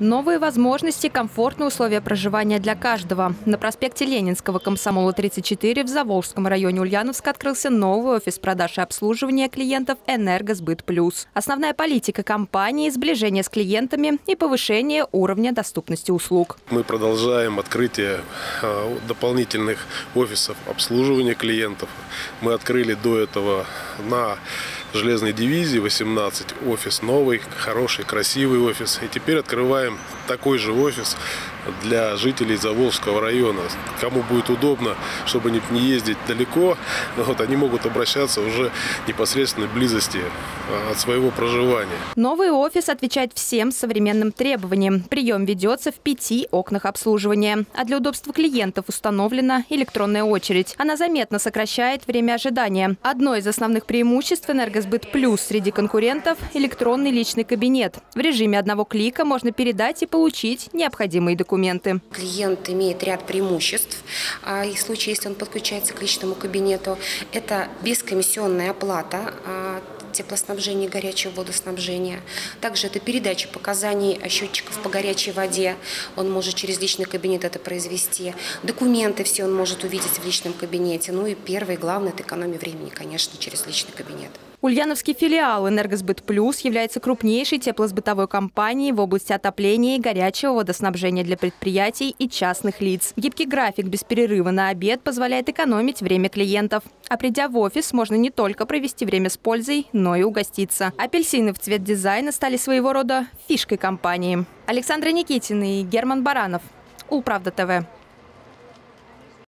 Новые возможности, комфортные условия проживания для каждого. На проспекте Ленинского, Комсомола 34 в Заволжском районе Ульяновска открылся новый офис продаж и обслуживания клиентов «Энергосбыт Плюс». Основная политика компании – сближение с клиентами и повышение уровня доступности услуг. Мы продолжаем открытие а, дополнительных офисов обслуживания клиентов. Мы открыли до этого на железной дивизии 18 офис новый, хороший, красивый офис. И теперь открываем такой же офис для жителей Заволжского района. Кому будет удобно, чтобы не ездить далеко, вот, они могут обращаться уже непосредственной близости а, от своего проживания. Новый офис отвечает всем современным требованиям. Прием ведется в пяти окнах обслуживания. А для удобства клиентов установлена электронная очередь. Она заметно сокращает время ожидания. Одно из основных преимуществ «Энергосбыт Плюс» среди конкурентов – электронный личный кабинет. В режиме одного клика можно передать и получить необходимые документы. Клиент имеет ряд преимуществ. А, и в случае, если он подключается к личному кабинету, это бескомиссионная оплата а, теплоснабжения горячего водоснабжения. Также это передача показаний счетчиков по горячей воде. Он может через личный кабинет это произвести. Документы все он может увидеть в личном кабинете. Ну и первое, главное, это экономия времени, конечно, через личный кабинет. Ульяновский филиал «Энергосбыт Плюс» является крупнейшей теплосбытовой компанией в области отопления и горячего водоснабжения для предприятий и частных лиц. Гибкий график без перерыва на обед позволяет экономить время клиентов. А придя в офис, можно не только провести время с пользой, но и угоститься. Апельсины в цвет дизайна стали своего рода фишкой компании. Александра Никитина и Герман Баранов. Улправда ТВ.